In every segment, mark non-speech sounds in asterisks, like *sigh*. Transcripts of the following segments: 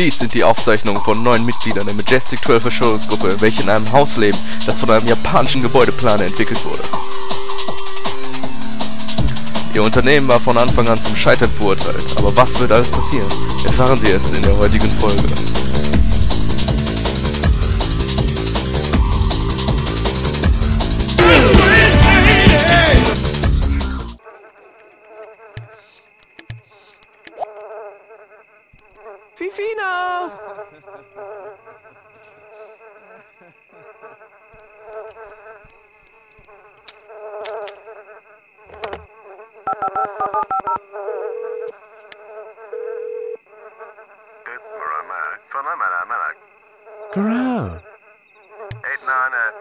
Dies sind die Aufzeichnungen von neun Mitgliedern der Majestic 12 Verschwörungsgruppe, welche in einem Haus leben, das von einem japanischen Gebäudeplaner entwickelt wurde. Ihr Unternehmen war von Anfang an zum Scheitern verurteilt, aber was wird alles passieren? Erfahren Sie es in der heutigen Folge. في فينا Corral. Eight nine at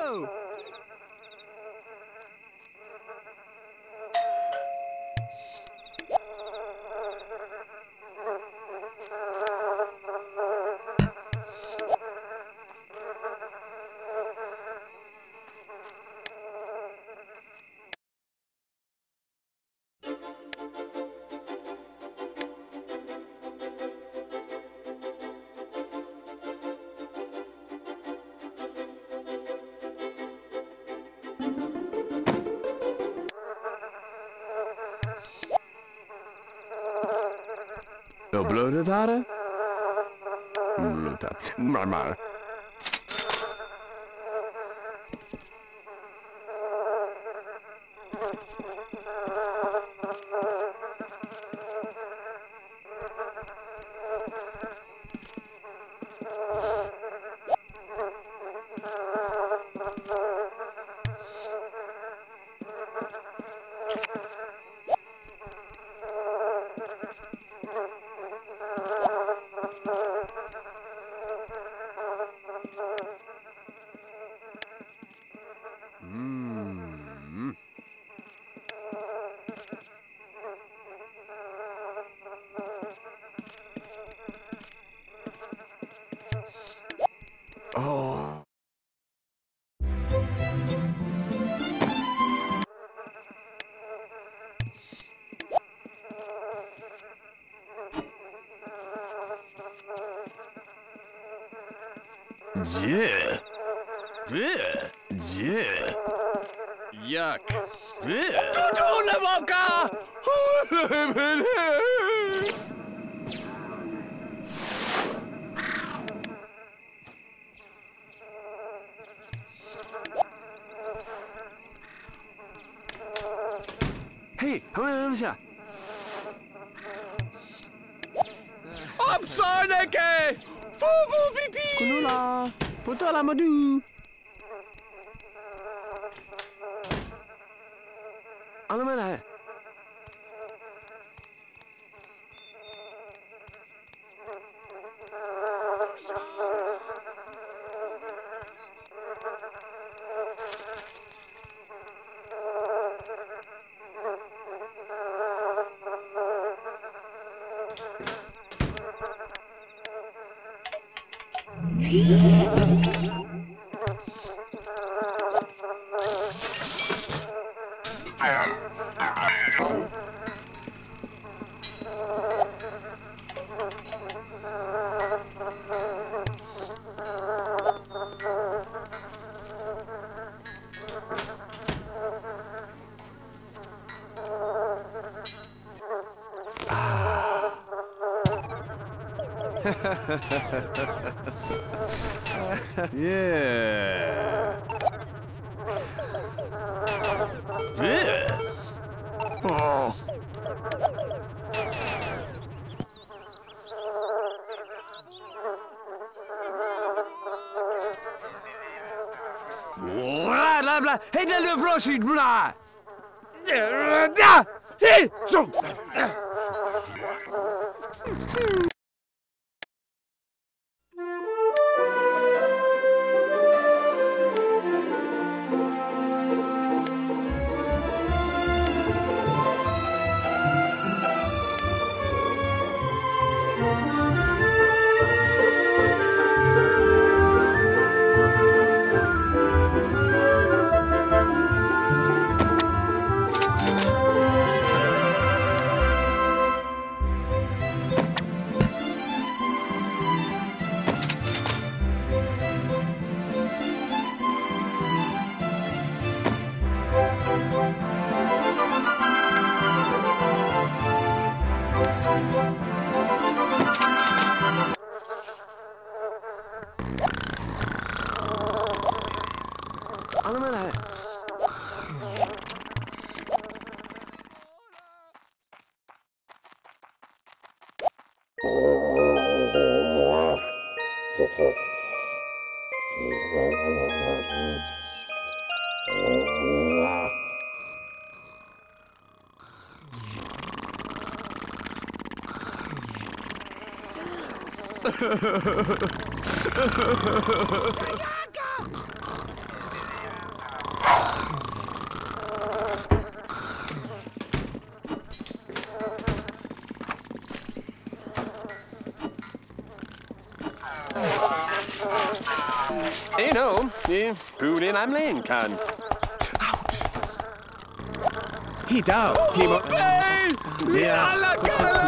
Mashuno! Bloot het. Maar maar. Oh. Yeah. Yeah. Yeah. Yuck. Yeah. Tutula *laughs* boca! Dobře. Apsoneke! Fubu pipi! Kunula, potola madu. Ale mene, Yeah. Yeah. Oh. Bla bla bla. Ja, hey, zo. You know, yeah, who in Amlin can. He down. He mo-! Yeah. Alla cala!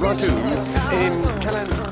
Ratu in Callan.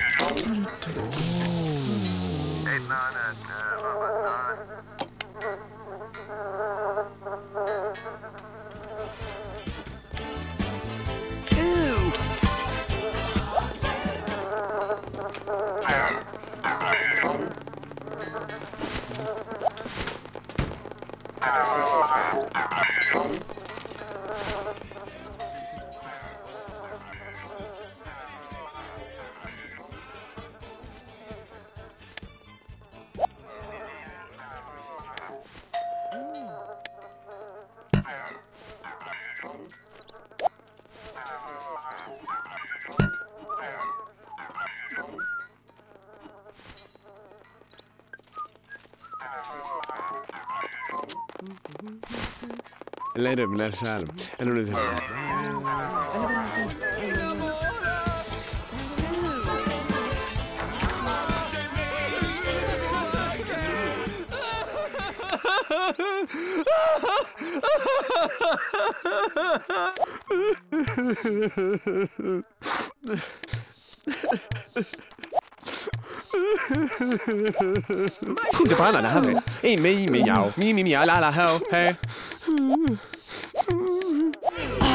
Later, bilir şarım. Elini ödeyim. Kunde brænder, der har vi. En med i med jav. Mi, mi, mi, la, la, hav, hey hej. moving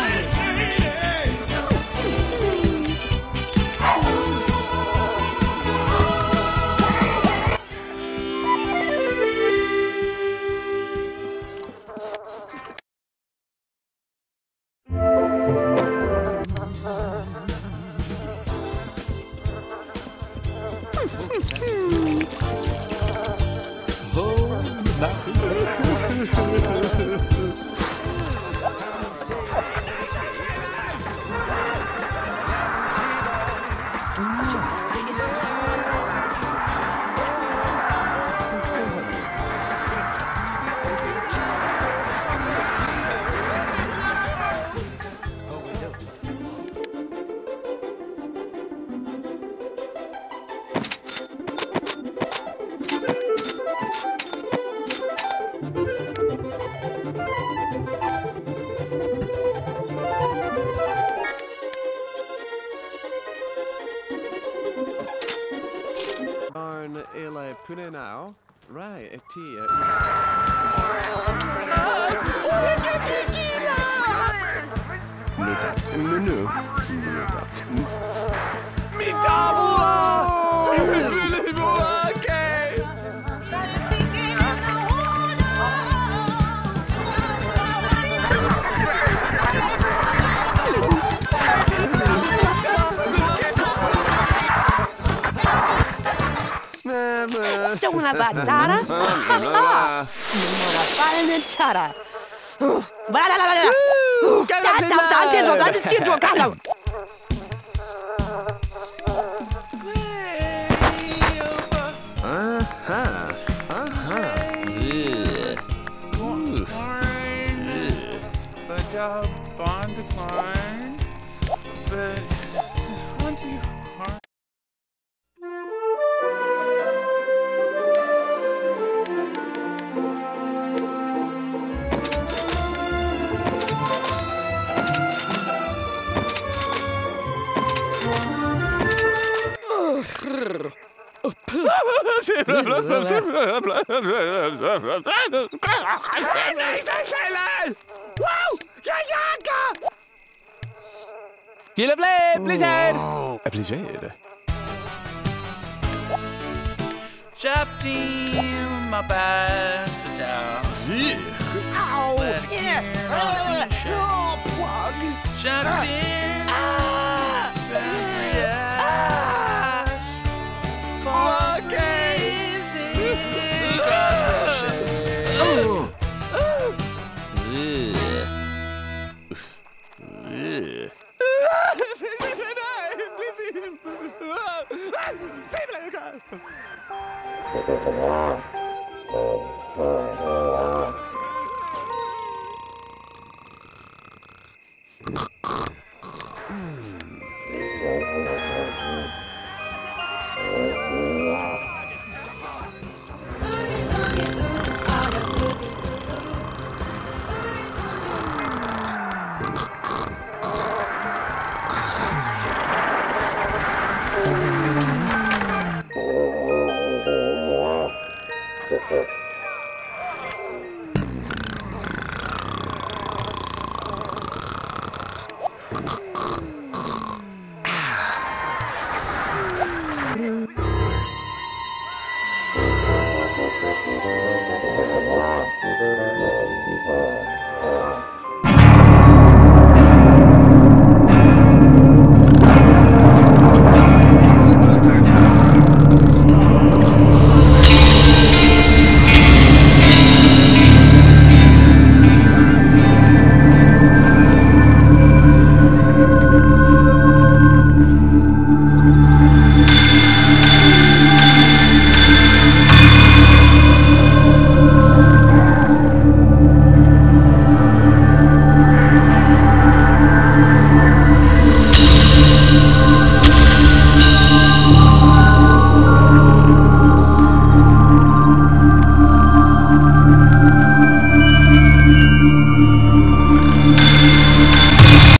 in now. Right, a tea. Nutat. Nu, nu. Nutat. Mi tavola! Volevo da che so da che tu cala. Aha. Aha. But uh, bond decline. But Wow! Ja, jaga! Gilla blä, blizzard! A blizzard. In my bicycle. Ow! Yeah. Oh, plug! Chopped